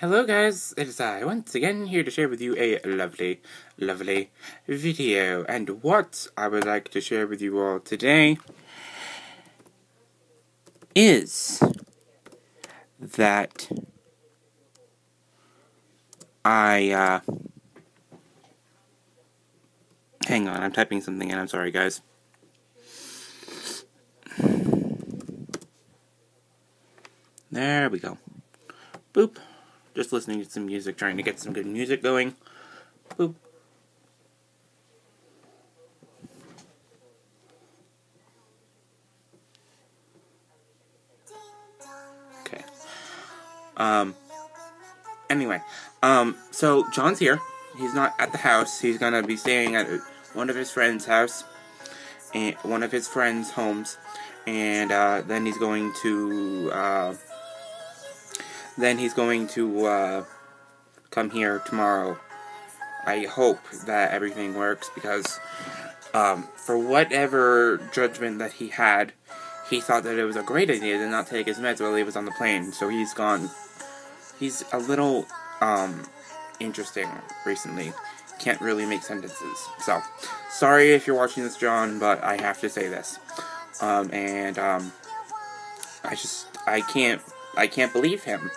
Hello guys, it is I, once again here to share with you a lovely, lovely video. And what I would like to share with you all today is that I, uh, hang on, I'm typing something in, I'm sorry guys. There we go. Boop. Just listening to some music, trying to get some good music going. Boop. Okay. Um. Anyway, um. So John's here. He's not at the house. He's gonna be staying at one of his friend's house, and one of his friends' homes, and uh, then he's going to. Uh, then he's going to uh, come here tomorrow. I hope that everything works because um, for whatever judgment that he had, he thought that it was a great idea to not take his meds while he was on the plane. So he's gone. He's a little um, interesting recently. Can't really make sentences. So sorry if you're watching this, John, but I have to say this. Um, and um, I just I can't I can't believe him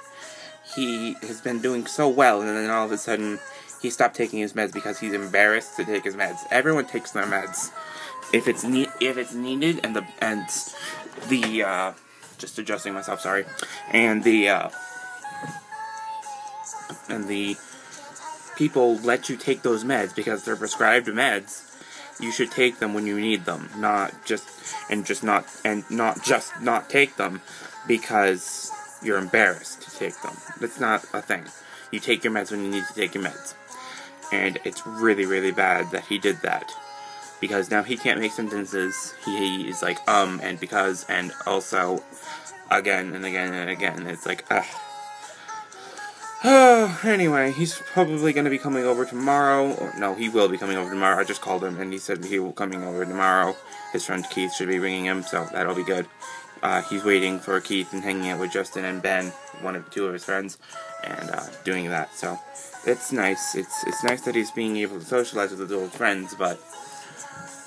he has been doing so well, and then all of a sudden he stopped taking his meds because he's embarrassed to take his meds. Everyone takes their meds if it's if it's needed, and the and the uh, just adjusting myself, sorry, and the uh, and the people let you take those meds because they're prescribed meds. You should take them when you need them, not just and just not and not just not take them because you're embarrassed to take them. That's not a thing. You take your meds when you need to take your meds. And it's really, really bad that he did that. Because now he can't make sentences. He is like, um, and because, and also, again and again and again. It's like, ugh. Oh, anyway, he's probably going to be coming over tomorrow. Or, no, he will be coming over tomorrow. I just called him and he said he will coming over tomorrow. His friend Keith should be bringing him, so that'll be good. Uh, he's waiting for Keith and hanging out with Justin and Ben, one of two of his friends, and uh, doing that. So it's nice. It's it's nice that he's being able to socialize with his old friends, but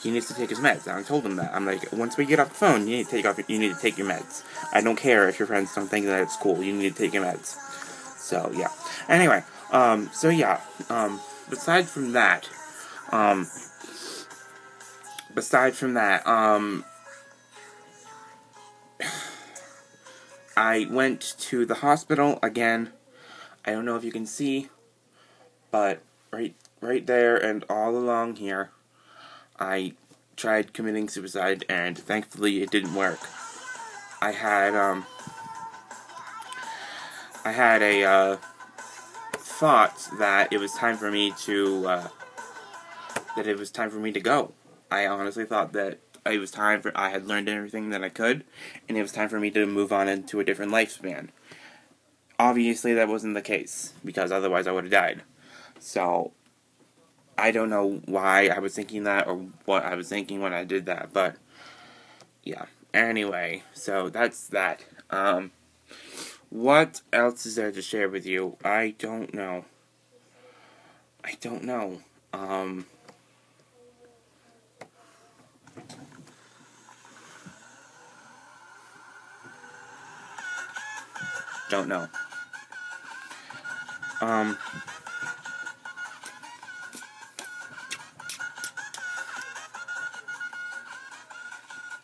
he needs to take his meds. I told him that. I'm like, once we get off the phone, you need to take off. You need to take your meds. I don't care if your friends don't think that it's cool. You need to take your meds. So yeah. Anyway, um, so yeah. Um, besides from that, um, besides from that, um I went to the hospital again. I don't know if you can see, but right right there and all along here, I tried committing suicide and thankfully it didn't work. I had um I had a uh, thought that it was time for me to uh, that it was time for me to go. I honestly thought that it was time for I had learned everything that I could, and it was time for me to move on into a different lifespan. Obviously, that wasn't the case because otherwise I would have died. So I don't know why I was thinking that or what I was thinking when I did that, but yeah. Anyway, so that's that. Um, what else is there to share with you? I don't know. I don't know. Um, don't know. Um,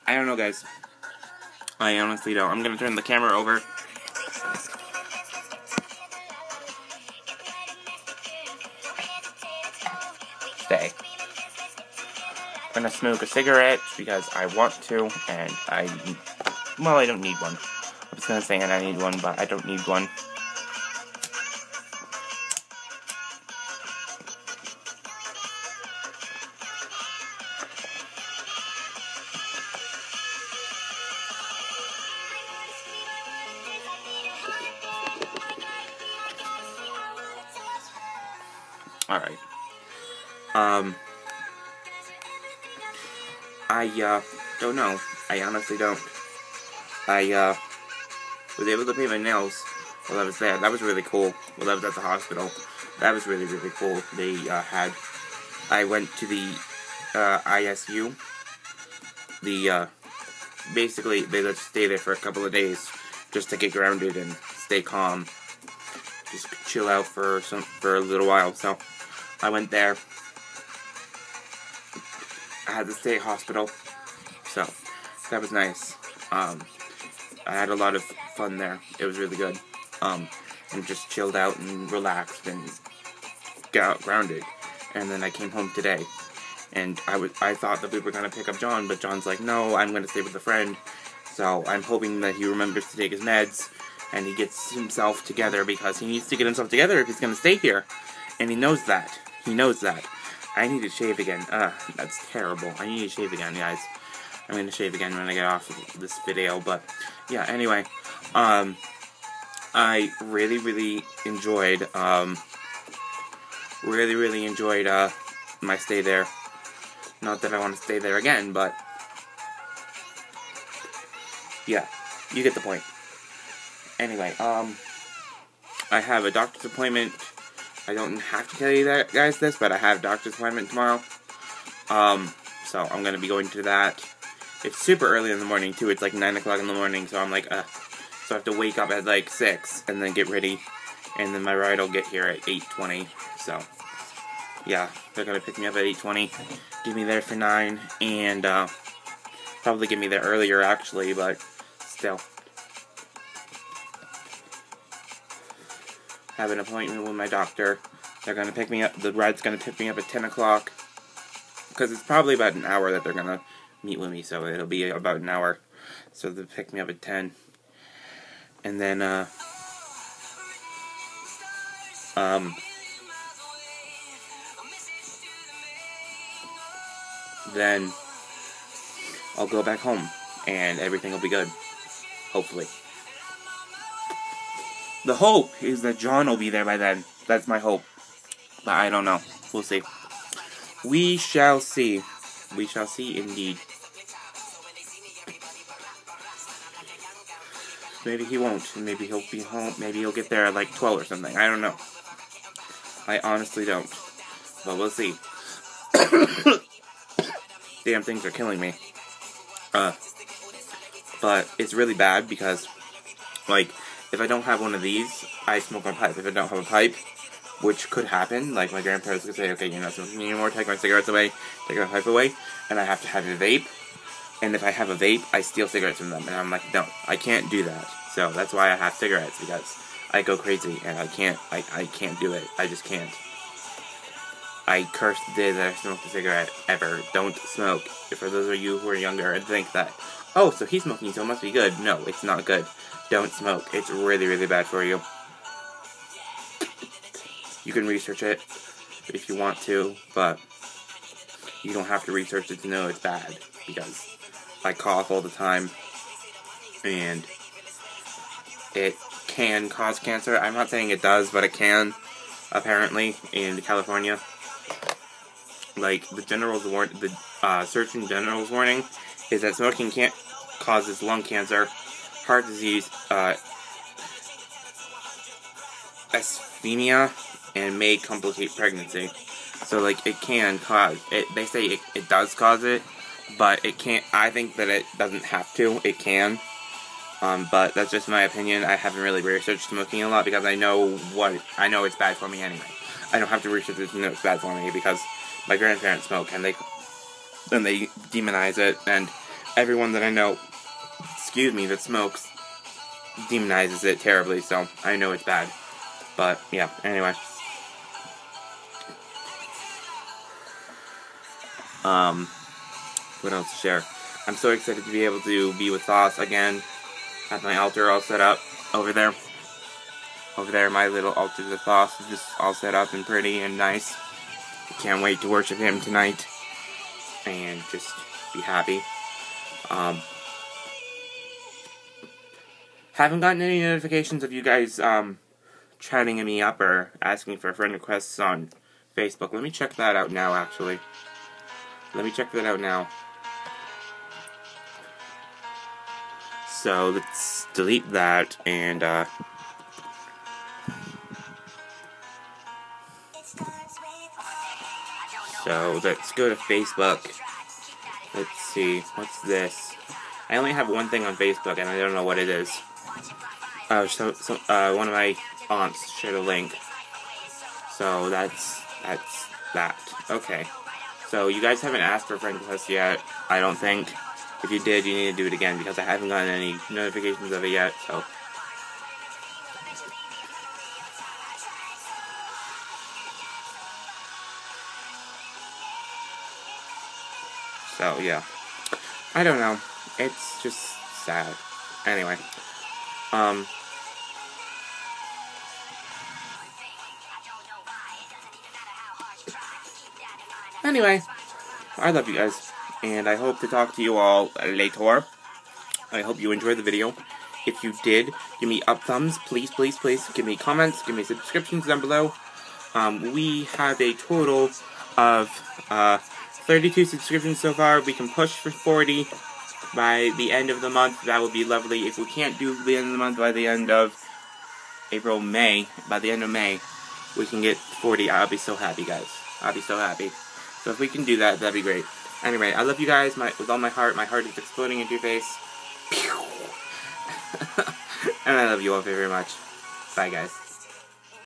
I don't know, guys. I honestly don't. I'm gonna turn the camera over. Stay. I'm gonna smoke a cigarette because I want to, and I, well, I don't need one was gonna say and I need one, but I don't need one. Alright. Um, I, uh, don't know. I honestly don't. I, uh, was able to paint my nails while I was there. That was really cool. While I was at the hospital, that was really really cool. They uh, had. I went to the uh, ISU. The uh, basically they let you stay there for a couple of days just to get grounded and stay calm. Just chill out for some for a little while. So I went there. I had to stay at hospital, so that was nice. Um, I had a lot of fun there. It was really good. Um, and just chilled out and relaxed and got grounded. And then I came home today, and I was I thought that we were gonna pick up John, but John's like, no, I'm gonna stay with a friend. So I'm hoping that he remembers to take his meds and he gets himself together because he needs to get himself together if he's gonna stay here. And he knows that. He knows that. I need to shave again. Ugh, that's terrible. I need to shave again, guys. I'm gonna shave again when I get off of this video, but yeah, anyway. Um, I really, really enjoyed, um, really, really enjoyed, uh, my stay there. Not that I want to stay there again, but yeah, you get the point. Anyway, um, I have a doctor's appointment I don't have to tell you that guys this, but I have a doctor's appointment tomorrow. Um, so I'm gonna be going to that. It's super early in the morning too. It's like nine o'clock in the morning, so I'm like, uh, so I have to wake up at like six and then get ready, and then my ride will get here at eight twenty. So yeah, they're gonna pick me up at eight twenty, get me there for nine, and uh, probably get me there earlier actually, but still. have an appointment with my doctor. They're to pick me up. The ride's to pick me up at 10 o'clock. Because it's probably about an hour that they're to meet with me. So it'll be about an hour. So they'll pick me up at 10. And then, uh... Um... Then... I'll go back home. And everything will be good. Hopefully. The hope is that John will be there by then. That's my hope. But I don't know. We'll see. We shall see. We shall see indeed. Maybe he won't. Maybe he'll be home. Maybe he'll get there at like 12 or something. I don't know. I honestly don't. But we'll see. Damn things are killing me. Uh, but it's really bad because, like, if I don't have one of these, I smoke my pipe. If I don't have a pipe, which could happen, like my grandparents could say, okay, you're not smoking anymore, take my cigarettes away, take my pipe away, and I have to have a vape. And if I have a vape, I steal cigarettes from them. And I'm like, no, I can't do that. So that's why I have cigarettes, because I go crazy, and I can't, I, I can't do it. I just can't. I curse the day that I smoked a cigarette ever. Don't smoke. For those of you who are younger and think that, oh, so he's smoking, so it must be good. No, it's not good. Don't smoke. It's really, really bad for you. You can research it if you want to, but you don't have to research it to know it's bad because I cough all the time and it can cause cancer. I'm not saying it does, but it can apparently in California. Like the general's warn the uh, Surgeon General's warning is that smoking can't causes lung cancer heart disease, uh, asthenia, and may complicate pregnancy. So, like, it can cause it. They say it, it does cause it, but it can't. I think that it doesn't have to. It can. Um, but that's just my opinion. I haven't really researched smoking a lot because I know what I know it's bad for me anyway. I don't have to research it to know it's bad for me because my grandparents smoke and they and they demonize it and everyone that I know excuse me, that smokes demonizes it terribly, so I know it's bad. But, yeah, anyway. Um, what else to share? I'm so excited to be able to be with Thoth again. Have my altar all set up over there. Over there, my little altar to Thoth is just all set up and pretty and nice. Can't wait to worship him tonight and just be happy. Um, haven't gotten any notifications of you guys um, chatting me up or asking for friend requests on Facebook. Let me check that out now, actually. Let me check that out now. So let's delete that and uh, So let's go to Facebook. Let's see, what's this? I only have one thing on Facebook and I don't know what it is. Oh, so, so uh, one of my aunts shared a link. So that's that's that. Okay. So you guys haven't asked for friend requests yet, I don't think. If you did, you need to do it again because I haven't gotten any notifications of it yet. So. So yeah. I don't know. It's just sad. Anyway. Um Anyway, I love you guys, and I hope to talk to you all later. I hope you enjoyed the video. If you did, give me up thumbs, please, please, please. Give me comments, give me subscriptions down below. Um, we have a total of uh, 32 subscriptions so far. We can push for 40 by the end of the month. That would be lovely. If we can't do the end of the month by the end of April, May, by the end of May, we can get 40. I'll be so happy, guys. I'll be so happy. So if we can do that, that'd be great. Anyway, I love you guys my, with all my heart. My heart is exploding into your face. and I love you all very, very much. Bye, guys.